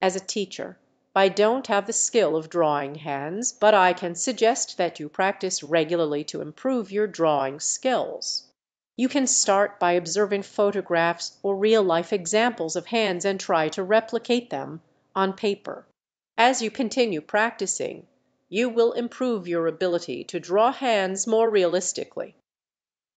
As a teacher I don't have the skill of drawing hands, but I can suggest that you practice regularly to improve your drawing skills. You can start by observing photographs or real life examples of hands and try to replicate them on paper. As you continue practicing you will improve your ability to draw hands more realistically.